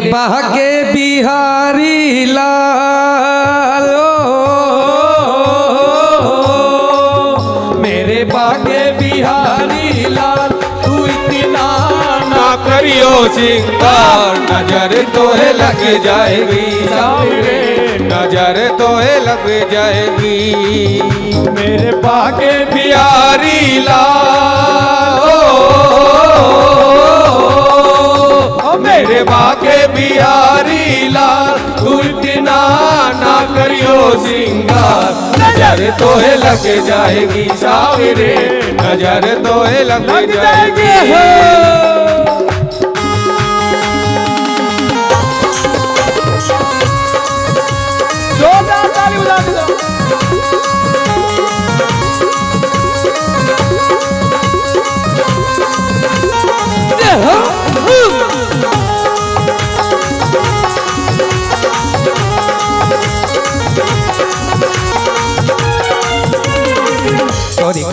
बागे बिहारी लाल मेरे बागे बिहारी लाल तू इतना ना करियो सिंगार नज़र तो है लग जाएगी सामने नज़र तो है लग जाएगी मेरे बागे बिहारी लाल ओ मेरे बाके बिहारी लाल इतना ना करियो सिंगार। नज़र तो है लग जाएगी सावरे नज़र तो है लग जाएगी।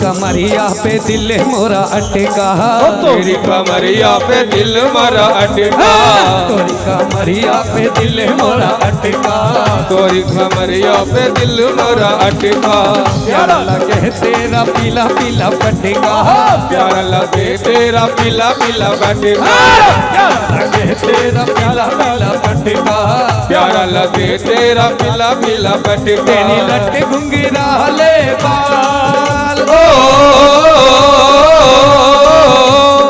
कमरिया पे दिल मोरा अटका। तेरी कमरिया पे दिल मोरा अटका। तोरी कमरिया पे दिल मोरा अटका। तोरी कमरिया पे दिल मोरा अटका। प्यारा लगे तेरा पीला पीला पटका प्यारा लगे तेरा पीला पीला बटका लगे तेरा पीला पीला पटका प्यारा लगे तेरा पीला पीला तेरी बटका लट घुंघरा ले बाल ओ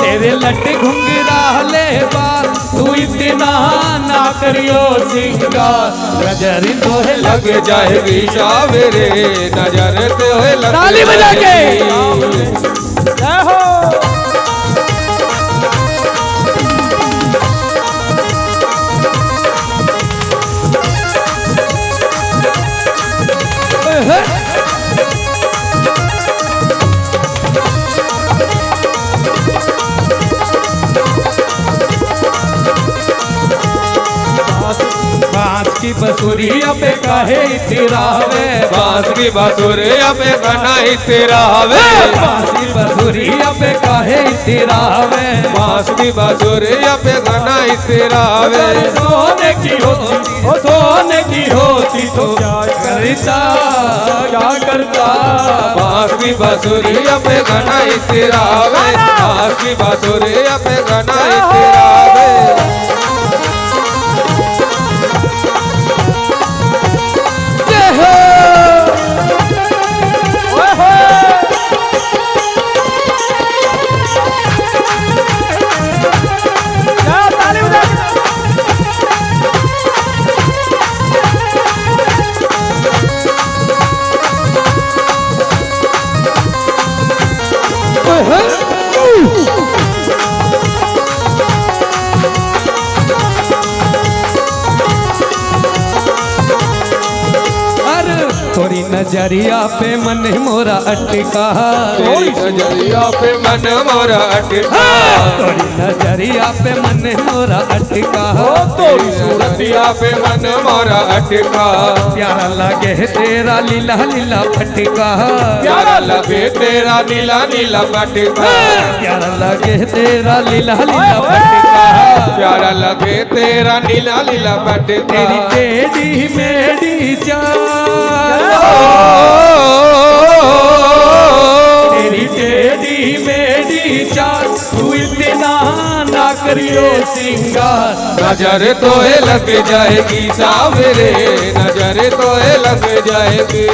तेरे लट घुंघरा ले बाल तू इतना ना करियो सिंगार। नज़र तो है लग जाएगी सावरे नज़र तो है लग ताली बजा के। जय हो। बाँस बसुरिया पे काहे तेरा वे बाँस की बांसुरिया पे गाना ही तेरा हवे बाँस की बसुरिया पे काहे तेरा वे बाँस की बांसुरिया पे गाना ही सोने की होती ओ सोने की होती तो क्या करता क्या करता? बाँस की बांसुरिया पे गाना ही तेरा हवे बाँस की पे गाना ही! थोड़ी नज़रिया पे मन मोरा अटका। तेरी नज़रिया पे मन मोरा अटका। थोड़ी नज़रिया पे मन मोरा अटका। तेरी सूरतिया पे मन मोरा अटका। प्यारा लगे तेरा लीला लीला फटका। प्यारा लगे तेरा नीला नीला पटका प्यारा लगे तेरा लीला लीला फटका। प्यारा लगे तेरा नीला लीला पटका तेरी टेढ़ी मेरी जान नज़र तो है लग जाएगी सावरे नज़र तो है लग जाएगी।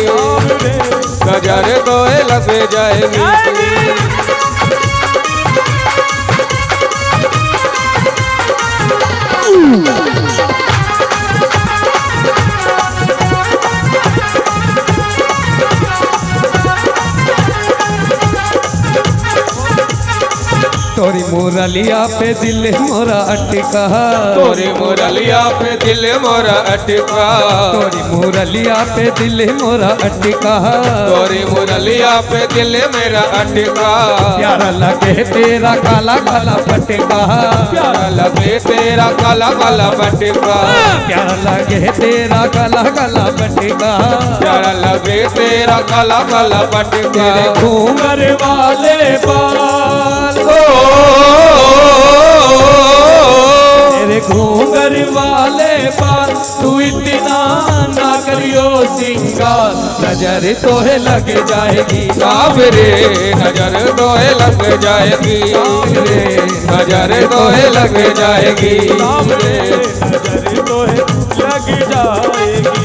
नज़र तो है लग जाएगी। मुरलिया पे दिल मोरा अटका। तोरी मुरलिया पे दिल मोरा अटका। तोरी मुरलिया पे दिल मोरा अटका। तोरी मुरलिया पे दिल मेरा अटका। प्यारा लगे तेरा काला काला पटका प्यारा लगे तेरा काला काला पटका प्यारा लगे तेरा काला काला पटका प्यारा लगे तेरा काला काला पटका तेरे घूमर सिंगार नज़र तोहे लग जाएगी। कावरे नज़र तोहे लग जाएगी। नज़र तोहे लग जाएगी। नज़र तोहे लग जाएगी।